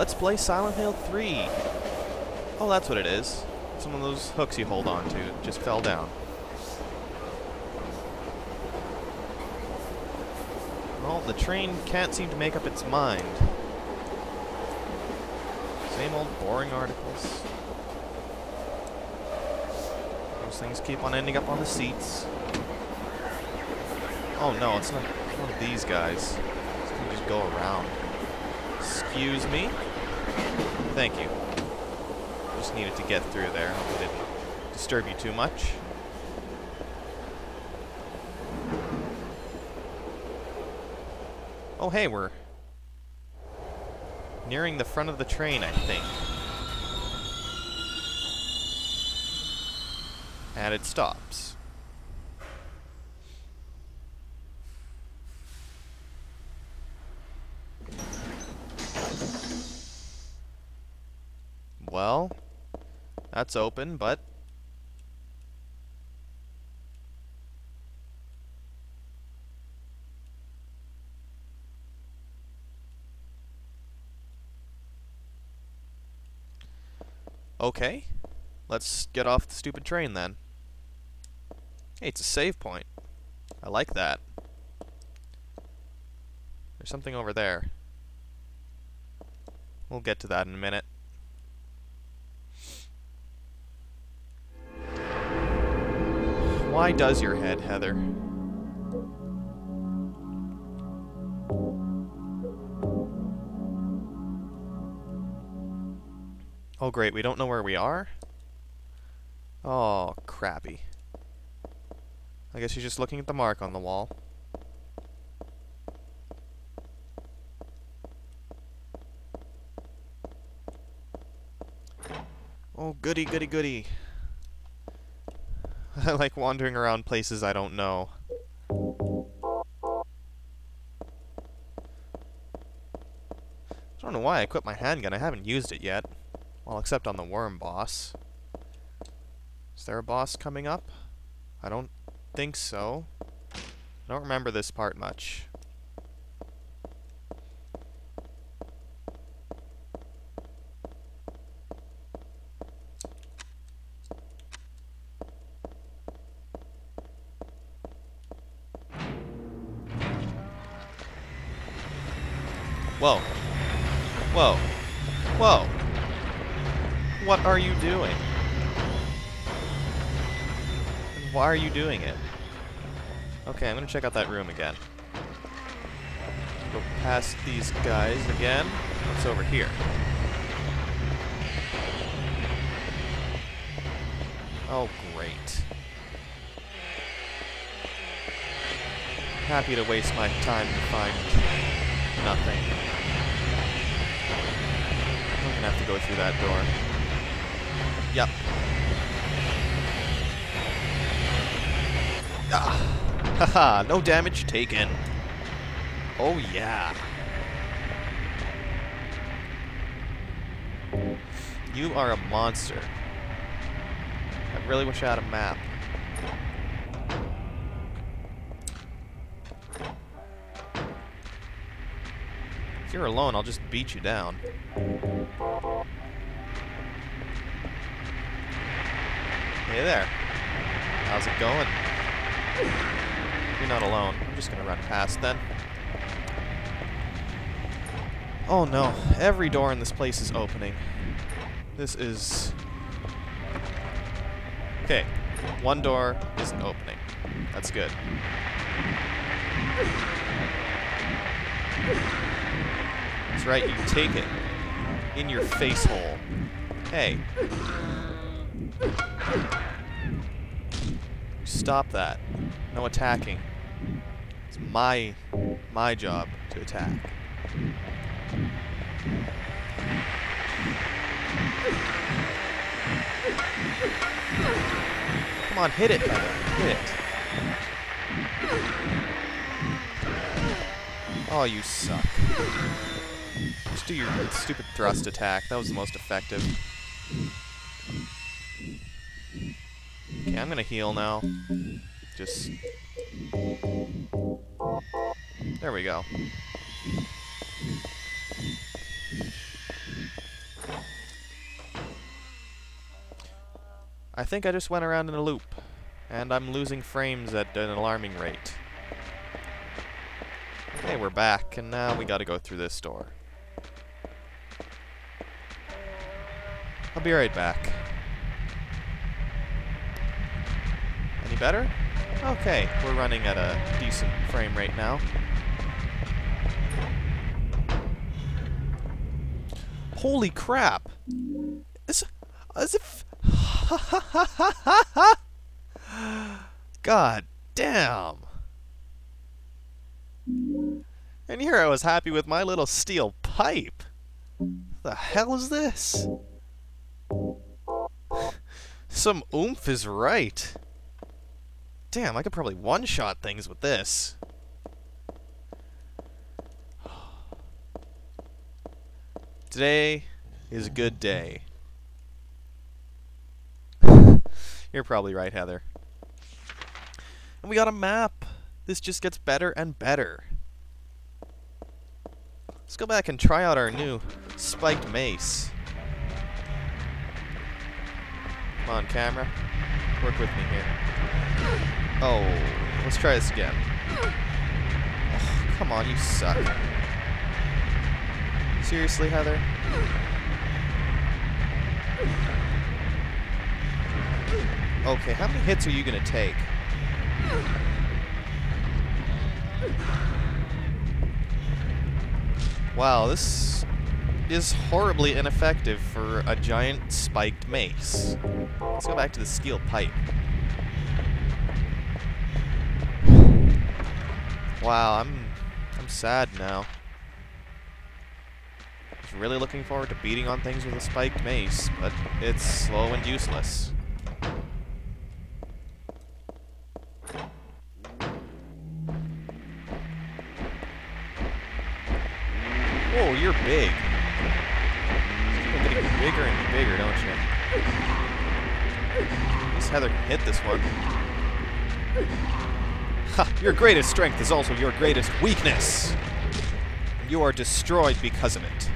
Let's play Silent Hill 3. Oh, that's what it is. Some of those hooks you hold on to just fell down. Well, the train can't seem to make up its mind. Same old boring articles. Those things keep on ending up on the seats. Oh no, it's not one of these guys. It's gonna just go around. Excuse me? Thank you. Just needed to get through there. Hope it didn't disturb you too much. Oh hey, we're nearing the front of the train, I think. And it stops. Well, that's open, but... Okay, let's get off the stupid train then. Hey, it's a save point. I like that. There's something over there. We'll get to that in a minute. Why does your head, Heather? Oh great, we don't know where we are? Oh, crappy. I guess you're just looking at the mark on the wall. Oh, goody, goody, goody. I like wandering around places I don't know. I don't know why I equipped my handgun. I haven't used it yet. Well, except on the worm boss. Is there a boss coming up? I don't think so. I don't remember this part much. Whoa. Whoa. Whoa. What are you doing? And why are you doing it? Okay, I'm gonna check out that room again. Go past these guys again. What's over here? Oh, great. Happy to waste my time to find nothing. I'm gonna have to go through that door. Yep. Ah. Haha, no damage taken. Oh yeah. You are a monster. I really wish I had a map. If you're alone, I'll just beat you down. Hey there. How's it going? You're not alone. I'm just gonna run past then. Oh no, every door in this place is opening. This is... Okay, one door isn't opening. That's good. That's right, you take it. In your face hole. Hey. Stop that. No attacking. It's my my job to attack. Come on, hit it, Heather. Hit it. Oh, you suck do your stupid thrust attack. That was the most effective. Okay, I'm gonna heal now. Just... There we go. I think I just went around in a loop, and I'm losing frames at an alarming rate. Okay, we're back, and now we gotta go through this door. I'll be right back. Any better? Okay, we're running at a decent frame rate now. Holy crap! As, as if... God damn! And here I was happy with my little steel pipe. The hell is this? Some oomph is right. Damn, I could probably one-shot things with this. Today is a good day. You're probably right, Heather. And we got a map. This just gets better and better. Let's go back and try out our new spiked mace. Come on, camera. Work with me here. Oh, let's try this again. Oh, come on, you suck. Seriously, Heather? Okay, how many hits are you gonna take? Wow, this is horribly ineffective for a giant spiked mace. Let's go back to the steel pipe. Wow, I'm I'm sad now. I was really looking forward to beating on things with a spiked mace, but it's slow and useless. Whoa, you're big. Bigger and bigger, don't you? At least Heather can hit this one. Ha! Your greatest strength is also your greatest weakness. And you are destroyed because of it.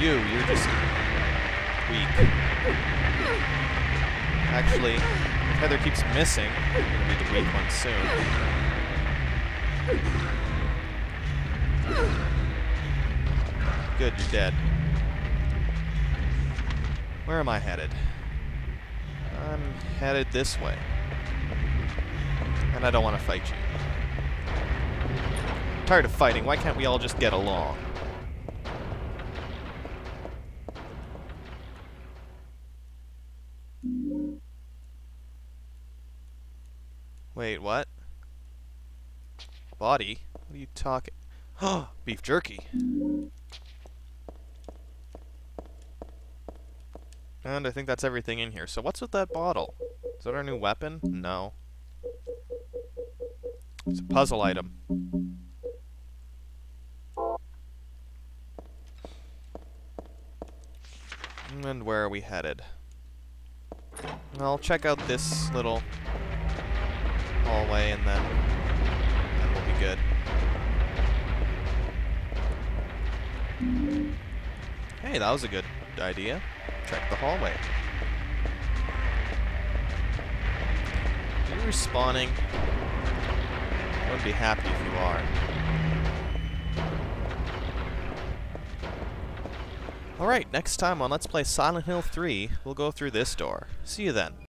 You, you're just weak. Actually, Heather keeps missing, you're gonna be the weak one soon. Good, you're dead. Where am I headed? I'm headed this way. And I don't want to fight you. I'm tired of fighting. Why can't we all just get along? Wait, what? Body? What are you talking? Oh, beef jerky. And I think that's everything in here. So what's with that bottle? Is that our new weapon? No. It's a puzzle item. And where are we headed? I'll check out this little hallway and then, then we'll be good. Hey, that was a good idea. Check the hallway. Are you respawning? I would be happy if you are. Alright, next time on Let's Play Silent Hill 3, we'll go through this door. See you then.